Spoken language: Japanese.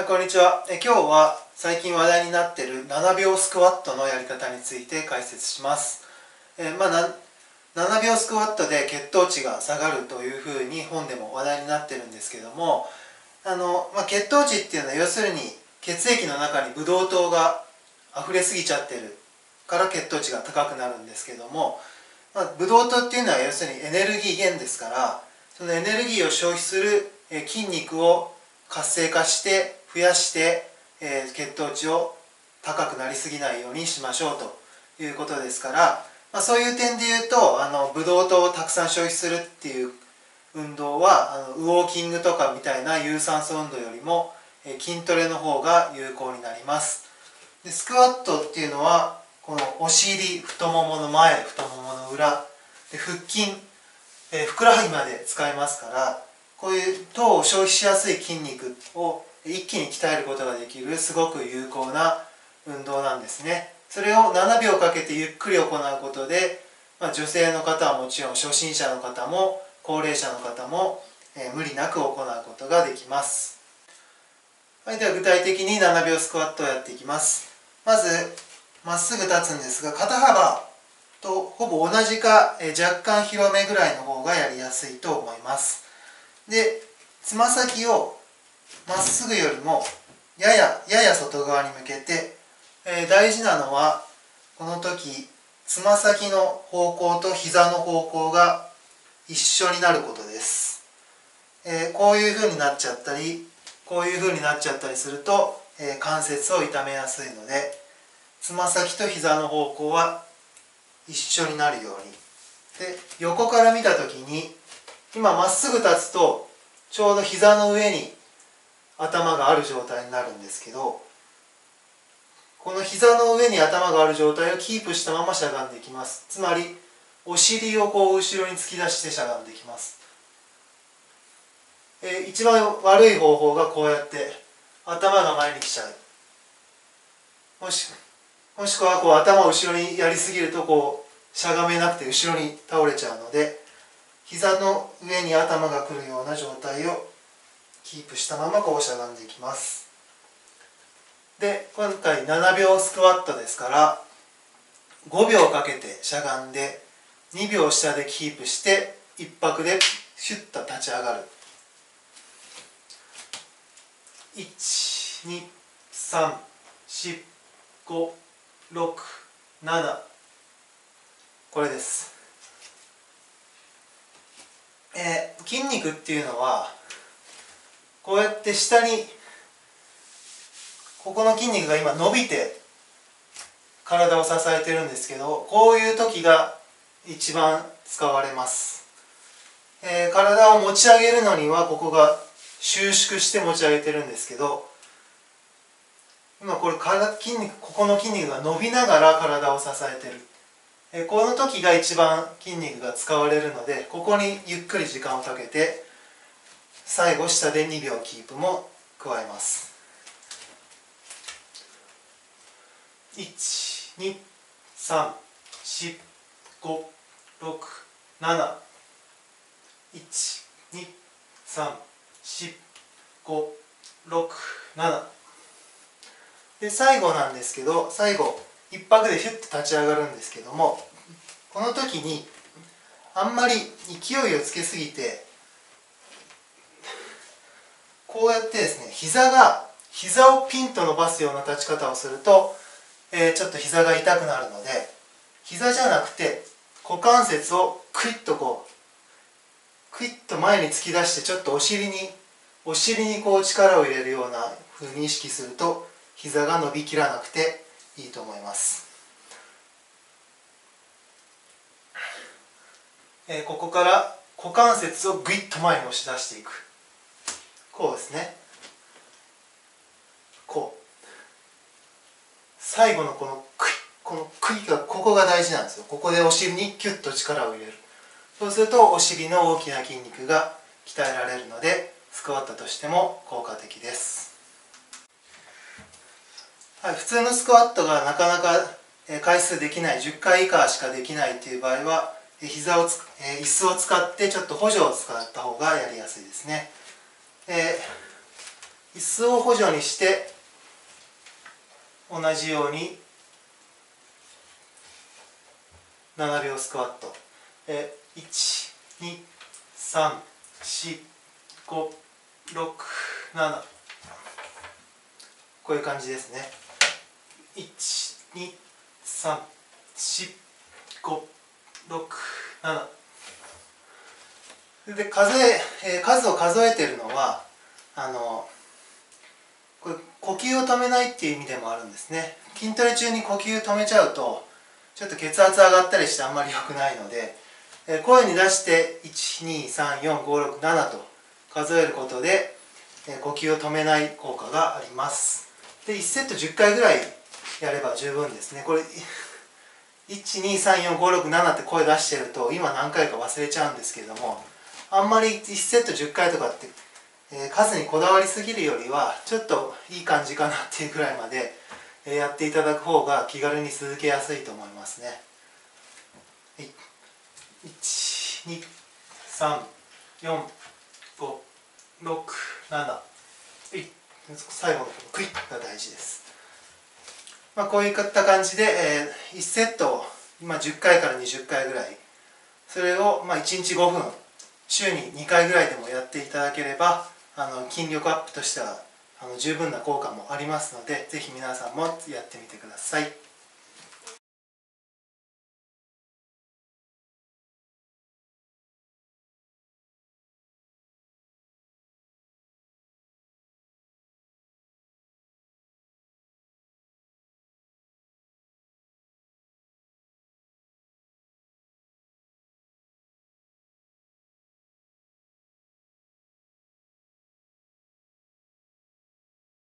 はい、こんにちは。え今日は最近話題になっている7秒スクワットのやり方について解説します。えまあ、7秒スクワットで血糖値が下がるというふうに本でも話題になってるんですけどもあの、まあ、血糖値っていうのは要するに血液の中にブドウ糖が溢れすぎちゃってるから血糖値が高くなるんですけども、まあ、ブドウ糖っていうのは要するにエネルギー源ですからそのエネルギーを消費する筋肉を活性化して増やして、えー、血糖値を高くなりすぎないようにしましょうということですから、まあ、そういう点で言うとあのブドウ糖をたくさん消費するっていう運動はあのウォーキングとかみたいな有酸素運動よりも、えー、筋トレの方が有効になります。でスクワットっていうのはこのお尻太ももの前太ももの裏で腹筋、えー、ふくらはぎまで使えますからこういう糖を消費しやすい筋肉を一気に鍛えることができるすごく有効な運動なんですね。それを7秒かけてゆっくり行うことで、まあ、女性の方はもちろん初心者の方も高齢者の方も、えー、無理なく行うことができます。はいでは具体的に7秒スクワットをやっていきます。まずまっすぐ立つんですが肩幅とほぼ同じか、えー、若干広めぐらいの方がやりやすいと思います。でつま先をまっすぐよりもやややや外側に向けて、えー、大事なのはこの時つま先の方向と膝の方向が一緒になることです、えー、こういう風になっちゃったりこういう風になっちゃったりすると、えー、関節を痛めやすいのでつま先と膝の方向は一緒になるように。で横から見た時に今まっすぐ立つとちょうど膝の上に頭がある状態になるんですけどこの膝の上に頭がある状態をキープしたまましゃがんでいきます。つまりお尻をこう後ろに突き出してしゃがんでいきます、えー、一番悪い方法がこうやって頭が前に来ちゃう。もしもしくはこう頭を後ろにやりすぎるとこうしゃがめなくて後ろに倒れちゃうので膝の上に頭が来るような状態をキープしたままこうしゃがんでいきます。で今回7秒スクワットですから5秒かけてしゃがんで2秒下でキープして1拍でシュッと立ち上がる。1234567これです。えー、筋肉っていうのはこうやって下にここの筋肉が今伸びて体を支えてるんですけどこういう時が一番使われます、えー、体を持ち上げるのにはここが収縮して持ち上げてるんですけど今これ体筋肉ここの筋肉が伸びながら体を支えてる。えこの時が一番筋肉が使われるのでここにゆっくり時間をかけて最後下で2秒キープも加えます。1 2 3 4 5 6 7 1 2 3 4 5 6 7で最後なんですけど最後一拍でヒュッと立ち上がるんですけどもこの時にあんまり勢いをつけすぎてこうやってですね膝が膝をピンと伸ばすような立ち方をすると、えー、ちょっと膝が痛くなるので膝じゃなくて股関節をクイッとこうクイッと前に突き出してちょっとお尻にお尻にこう力を入れるような風に意識すると膝が伸びきらなくていいと思います、えー、ここから股関節をぐいっと前に押し出していく。こうですね。こう。最後のこのクイこのクイがここが大事なんですよ。ここでお尻にキュッと力を入れる。そうするとお尻の大きな筋肉が鍛えられるのでスクワットとしても効果的です。はい、普通のスクワットがなかなか回数できない10回以下しかできないという場合は膝をつ、椅子を使ってちょっと補助を使った方がやりやすいですね、え椅子を補助にして同じように7秒スクワット。え1234567こういう感じですね。1234567で数ええー、数を数えてるのはあのこれ呼吸を止めないっていう意味でもあるんですね。筋トレ中に呼吸止めちゃうとちょっと血圧上がったりしてあんまり良くないので、えー、声に出して1234567と数えることで、えー、呼吸を止めない効果があります。で1セット10回ぐらいやれば十分ですね。これ1234567って声出してると今何回か忘れちゃうんですけれどもあんまり1セット10回とかって、えー、数にこだわりすぎるよりはちょっといい感じかなっていうぐらいまで、えー、やっていただく方が気軽に続けやすいと思いますね。1234567最後のクイッが大事です。まあ、こういった感じで、えー、1セットを、まあ、10回から20回ぐらいそれを、まあ、1日5分週に2回ぐらいでもやっていただければあの筋力アップとしてはあの十分な効果もありますので是非皆さんもやってみてください。